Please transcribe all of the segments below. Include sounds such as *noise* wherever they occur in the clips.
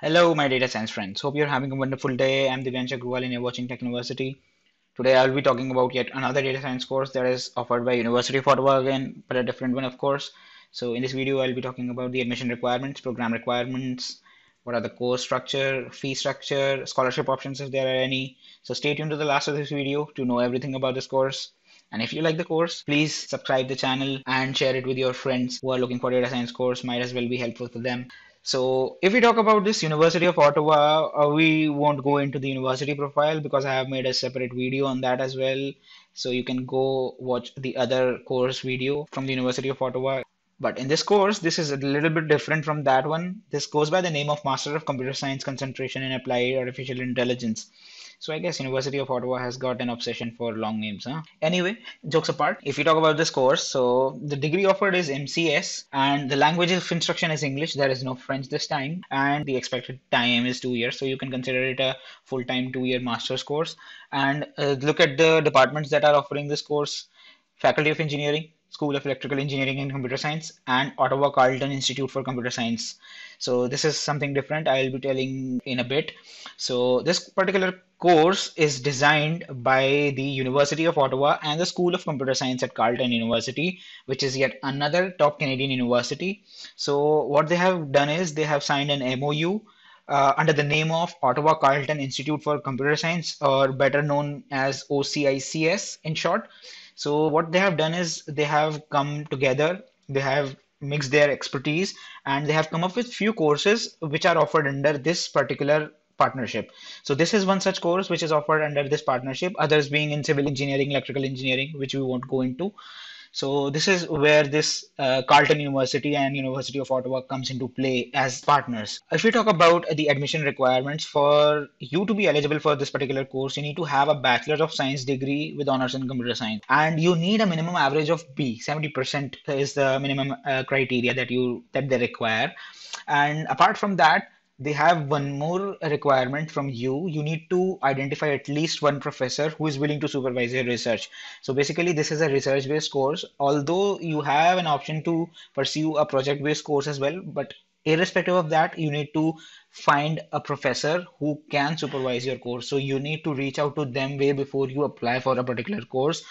Hello, my data science friends. Hope you're having a wonderful day. I'm Divyansha Agrawal and you're watching Tech University. Today I'll be talking about yet another data science course that is offered by University of Ottawa again, but a different one, of course. So in this video, I'll be talking about the admission requirements, program requirements, what are the course structure, fee structure, scholarship options if there are any. So stay tuned to the last of this video to know everything about this course. And if you like the course, please subscribe the channel and share it with your friends who are looking for data science course. Might as well be helpful for them. So if we talk about this University of Ottawa, uh, we won't go into the university profile because I have made a separate video on that as well. So you can go watch the other course video from the University of Ottawa. But in this course, this is a little bit different from that one. This goes by the name of Master of Computer Science Concentration in Applied Artificial Intelligence. So I guess University of Ottawa has got an obsession for long names. Huh? Anyway, jokes apart, if you talk about this course, so the degree offered is MCS and the language of instruction is English. There is no French this time and the expected time is two years. So you can consider it a full-time two-year master's course. And uh, look at the departments that are offering this course. Faculty of Engineering, School of Electrical Engineering and Computer Science, and Ottawa Carleton Institute for Computer Science. So this is something different I'll be telling in a bit. So this particular course is designed by the University of Ottawa and the School of Computer Science at Carleton University, which is yet another top Canadian university. So what they have done is they have signed an MOU uh, under the name of Ottawa Carleton Institute for Computer Science, or better known as OCICS in short. So what they have done is they have come together, they have mixed their expertise, and they have come up with few courses which are offered under this particular partnership. So this is one such course which is offered under this partnership, others being in civil engineering, electrical engineering, which we won't go into. So this is where this uh, Carleton University and University of Ottawa comes into play as partners. If we talk about the admission requirements for you to be eligible for this particular course, you need to have a Bachelor of Science degree with honors in computer science, and you need a minimum average of B. 70% is the minimum uh, criteria that you that they require. And apart from that, they have one more requirement from you. You need to identify at least one professor who is willing to supervise your research. So basically, this is a research-based course. Although you have an option to pursue a project-based course as well, but irrespective of that, you need to find a professor who can supervise your course. So you need to reach out to them way before you apply for a particular course.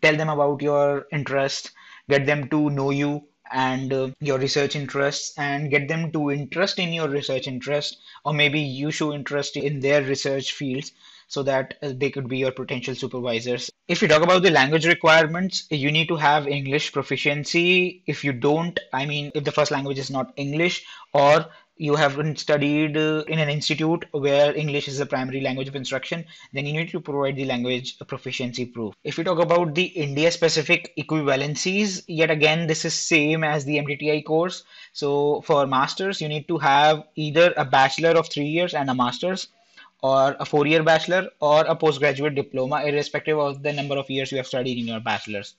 Tell them about your interest, get them to know you and uh, your research interests and get them to interest in your research interest or maybe you show interest in their research fields so that uh, they could be your potential supervisors. If you talk about the language requirements you need to have english proficiency. If you don't i mean if the first language is not english or you haven't studied uh, in an institute where English is the primary language of instruction, then you need to provide the language proficiency proof. If we talk about the India specific equivalencies, yet again, this is same as the MTTI course. So for masters, you need to have either a bachelor of three years and a master's or a four year bachelor or a postgraduate diploma, irrespective of the number of years you have studied in your bachelor's.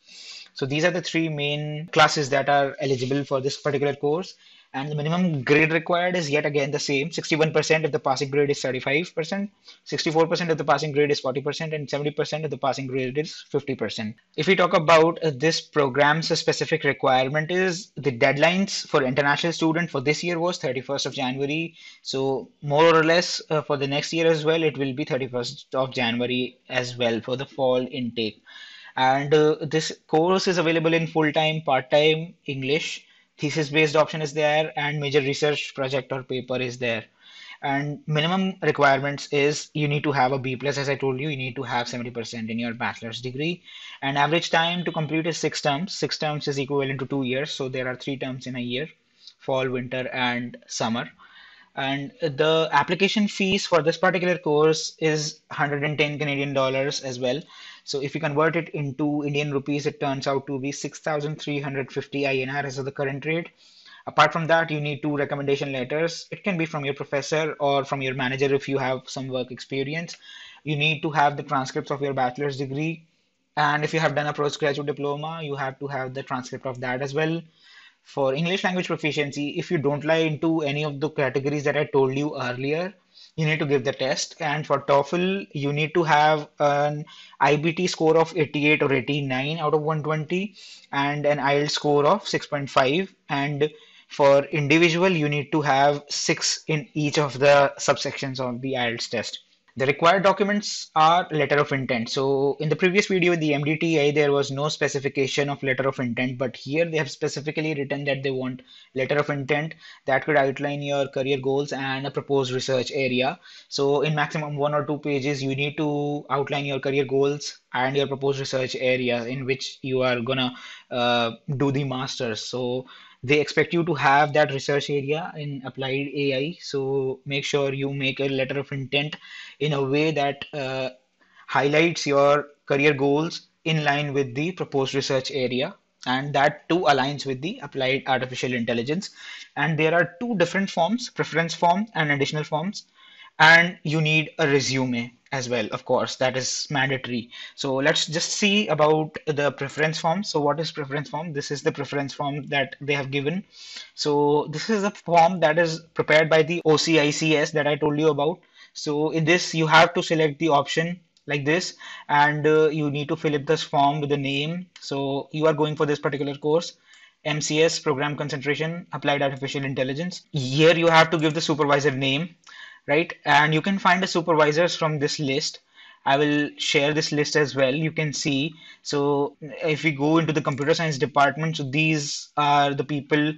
So these are the three main classes that are eligible for this particular course and the minimum grade required is yet again the same. 61% if the passing grade is 35% 64% if the passing grade is 40% and 70% if the passing grade is 50% if we talk about this program's specific requirement is the deadlines for international student for this year was 31st of january. So more or less uh, for the next year as well it will be 31st of january as well for the fall intake. And uh, this course is available in full-time part-time english thesis based option is there and major research project or paper is there. And minimum requirements is you need to have a b plus. As i told you you need to have 70% in your bachelor's degree. And average time to complete is six terms. Six terms is equivalent to two years. So there are three terms in a year fall winter and summer. And the application fees for this particular course is 110 canadian dollars as well so if you convert it into Indian rupees, it turns out to be 6,350 INR as of the current rate. Apart from that, you need two recommendation letters. It can be from your professor or from your manager if you have some work experience. You need to have the transcripts of your bachelor's degree. And if you have done a postgraduate diploma, you have to have the transcript of that as well. For English language proficiency, if you don't lie into any of the categories that I told you earlier, you need to give the test. And for TOEFL, you need to have an IBT score of 88 or 89 out of 120 and an IELTS score of 6.5 and for individual, you need to have six in each of the subsections of the IELTS test. The required documents are letter of intent. So in the previous video the MDTA, there was no specification of letter of intent, but here they have specifically written that they want letter of intent that could outline your career goals and a proposed research area. So in maximum one or two pages, you need to outline your career goals and your proposed research area in which you are gonna uh, do the masters. So they expect you to have that research area in applied AI. So make sure you make a letter of intent in a way that uh, highlights your career goals in line with the proposed research area. And that too aligns with the applied artificial intelligence. And there are two different forms, preference form and additional forms. And you need a resume as well, of course, that is mandatory. So let's just see about the preference form. So what is preference form? This is the preference form that they have given. So this is a form that is prepared by the OCICS that I told you about. So in this, you have to select the option like this and uh, you need to fill up this form with the name. So you are going for this particular course. MCS program concentration applied artificial intelligence. Here you have to give the supervisor name right? And you can find the supervisors from this list. I will share this list as well. You can see. So if we go into the computer science department, so these are the people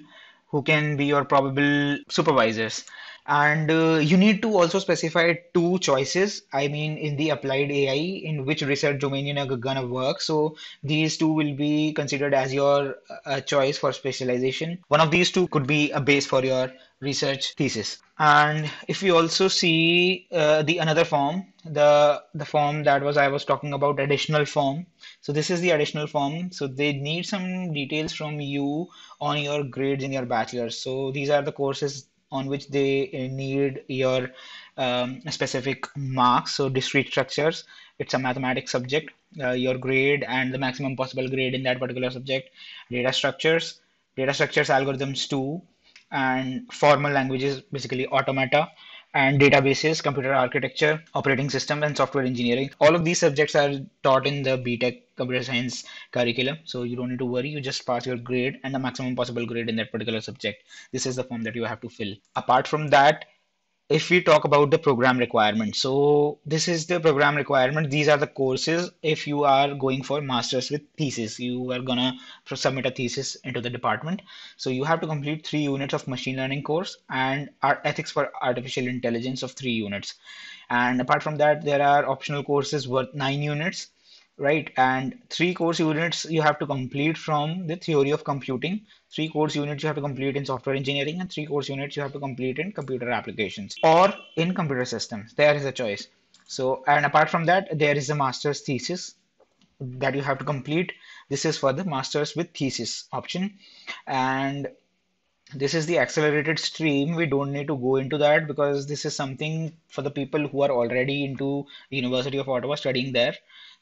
who can be your probable supervisors. And uh, you need to also specify two choices. I mean, in the applied AI, in which research domain you're gonna work. So these two will be considered as your uh, choice for specialization. One of these two could be a base for your research thesis. And if you also see uh, the another form, the the form that was I was talking about, additional form. So this is the additional form. So they need some details from you on your grades in your bachelor So these are the courses on which they need your um, specific marks. So discrete structures, it's a mathematics subject, uh, your grade and the maximum possible grade in that particular subject. Data structures, data structures algorithms too and formal languages, basically automata and databases, computer architecture, operating system, and software engineering. All of these subjects are taught in the BTech computer science curriculum. So you don't need to worry. You just pass your grade and the maximum possible grade in that particular subject. This is the form that you have to fill. Apart from that, if we talk about the program requirement. So this is the program requirement. These are the courses. If you are going for masters with thesis you are gonna submit a thesis into the department. So you have to complete three units of machine learning course and our ethics for artificial intelligence of three units. And apart from that there are optional courses worth nine units right? And three course units you have to complete from the theory of computing. Three course units you have to complete in software engineering, and three course units you have to complete in computer applications or in computer systems. There is a choice. So, and apart from that, there is a master's thesis that you have to complete. This is for the master's with thesis option. And this is the accelerated stream. We don't need to go into that because this is something for the people who are already into University of Ottawa studying there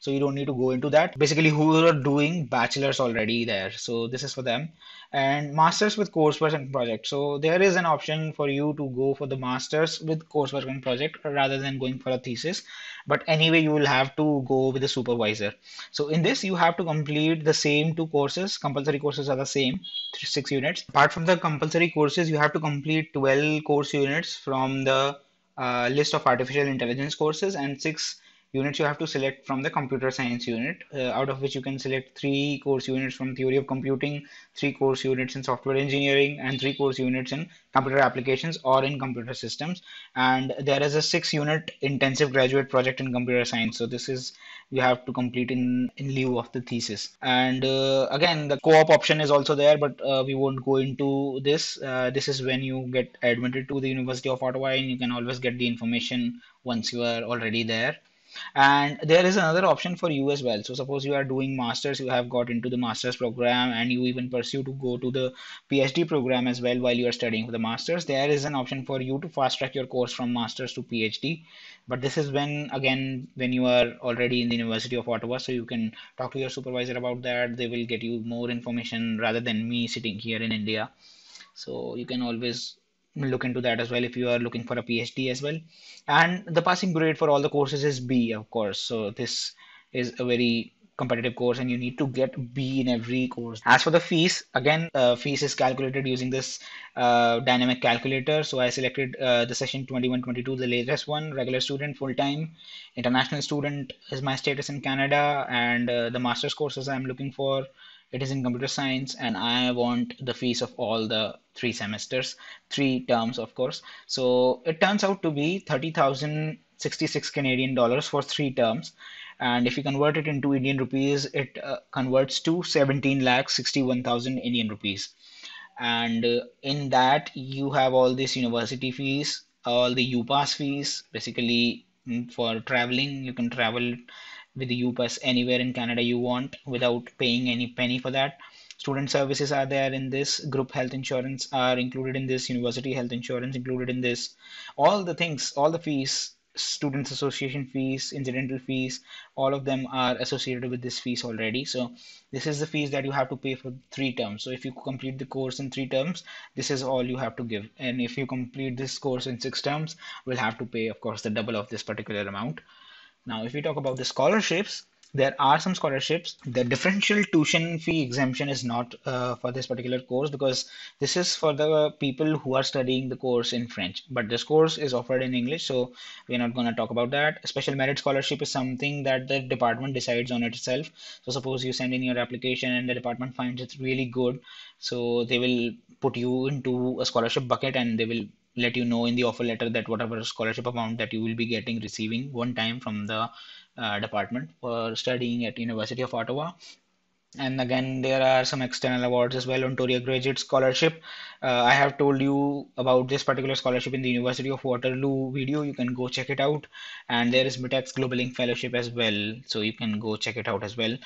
so you don't need to go into that. Basically who are doing bachelor's already there. So this is for them. And masters with coursework and project. So there is an option for you to go for the masters with coursework and project rather than going for a thesis. But anyway you will have to go with a supervisor. So in this you have to complete the same two courses. Compulsory courses are the same six units. Apart from the compulsory courses you have to complete 12 course units from the uh, list of artificial intelligence courses and six units you have to select from the computer science unit uh, out of which you can select three course units from theory of computing three course units in software engineering and three course units in computer applications or in computer systems. And there is a six unit intensive graduate project in computer science. So this is you have to complete in in lieu of the thesis. And uh, again the co-op option is also there but uh, we won't go into this. Uh, this is when you get admitted to the university of ottawa and you can always get the information once you are already there and there is another option for you as well. So suppose you are doing masters you have got into the masters program and you even pursue to go to the phd program as well while you are studying for the masters there is an option for you to fast track your course from masters to phd but this is when again when you are already in the university of ottawa so you can talk to your supervisor about that. They will get you more information rather than me sitting here in india. So you can always look into that as well if you are looking for a PhD as well. And the passing grade for all the courses is B, of course. So this is a very competitive course and you need to get B in every course. As for the fees, again, uh, fees is calculated using this uh, dynamic calculator. So I selected uh, the session 2122, the latest one, regular student, full time, international student is my status in Canada, and uh, the master's courses I'm looking for. It is in computer science, and I want the fees of all the three semesters, three terms, of course. So it turns out to be 30,066 Canadian dollars for three terms and if you convert it into Indian rupees, it uh, converts to 17 lakh 61,000 Indian rupees. And uh, in that, you have all these university fees, all the UPass fees. Basically, mm, for traveling, you can travel with the UPass anywhere in Canada you want without paying any penny for that. Student services are there in this. Group health insurance are included in this. University health insurance included in this. All the things, all the fees students association fees incidental fees all of them are associated with this fees already so this is the fees that you have to pay for three terms so if you complete the course in three terms this is all you have to give and if you complete this course in six terms we'll have to pay of course the double of this particular amount now if we talk about the scholarships there are some scholarships. The differential tuition fee exemption is not uh, for this particular course because this is for the people who are studying the course in French. But this course is offered in English, so we're not going to talk about that. Special merit scholarship is something that the department decides on itself. So suppose you send in your application and the department finds it really good, so they will put you into a scholarship bucket and they will let you know in the offer letter that whatever scholarship amount that you will be getting receiving one time from the uh, department for studying at University of Ottawa. And again, there are some external awards as well. Ontario Graduate Scholarship. Uh, I have told you about this particular scholarship in the University of Waterloo video. You can go check it out. And there is Mitacs Globalink Fellowship as well. So you can go check it out as well.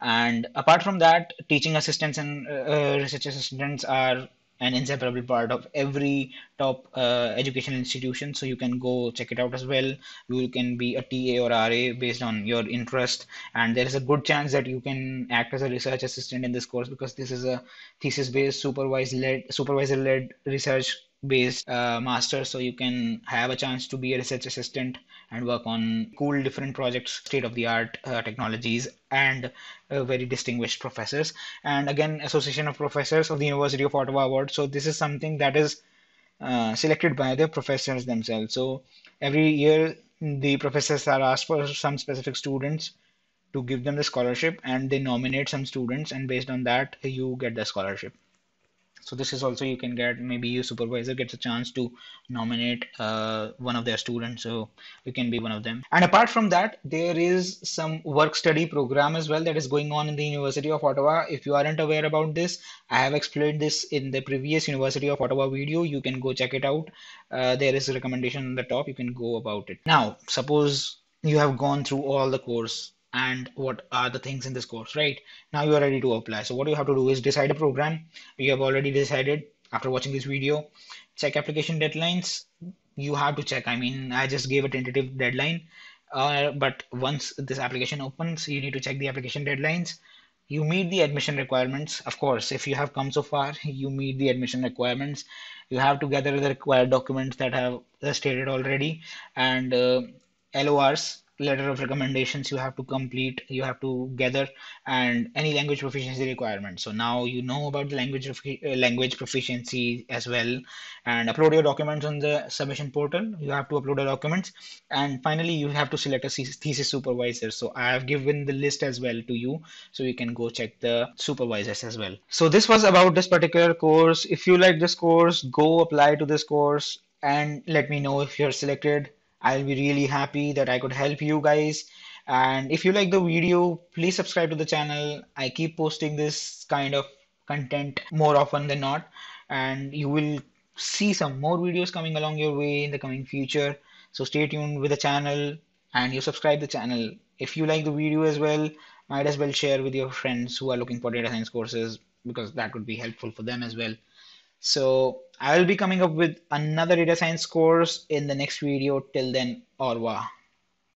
And apart from that, teaching assistants and uh, research assistants are an inseparable part of every top uh, educational institution. So you can go check it out as well. You can be a ta or ra based on your interest. And there is a good chance that you can act as a research assistant in this course because this is a thesis based supervised led supervisor led research based uh, master so you can have a chance to be a research assistant and work on cool different projects state of the art uh, technologies and uh, very distinguished professors. And again association of professors of the university of ottawa award. So this is something that is uh, selected by the professors themselves. So every year the professors are asked for some specific students to give them the scholarship and they nominate some students and based on that you get the scholarship so this is also you can get maybe your supervisor gets a chance to nominate uh, one of their students so you can be one of them. And apart from that there is some work study program as well that is going on in the university of ottawa. If you aren't aware about this i have explained this in the previous university of ottawa video. You can go check it out. Uh, there is a recommendation on the top. You can go about it. Now suppose you have gone through all the course and what are the things in this course, right? Now you are ready to apply. So what you have to do is decide a program. You have already decided after watching this video. Check application deadlines. You have to check. I mean, I just gave a tentative deadline. Uh, but once this application opens, you need to check the application deadlines. You meet the admission requirements. Of course, if you have come so far, *laughs* you meet the admission requirements. You have to gather the required documents that have stated already and uh, LORs letter of recommendations you have to complete you have to gather and any language proficiency requirement so now you know about the language uh, language proficiency as well and upload your documents on the submission portal. You have to upload the documents. And finally you have to select a thesis supervisor. So i have given the list as well to you so you can go check the supervisors as well. So this was about this particular course. If you like this course go apply to this course and let me know if you're selected I'll be really happy that I could help you guys. And if you like the video, please subscribe to the channel. I keep posting this kind of content more often than not. And you will see some more videos coming along your way in the coming future. So stay tuned with the channel and you subscribe the channel. If you like the video as well, might as well share with your friends who are looking for data science courses because that would be helpful for them as well. So I will be coming up with another data science course in the next video. Till then, au revoir.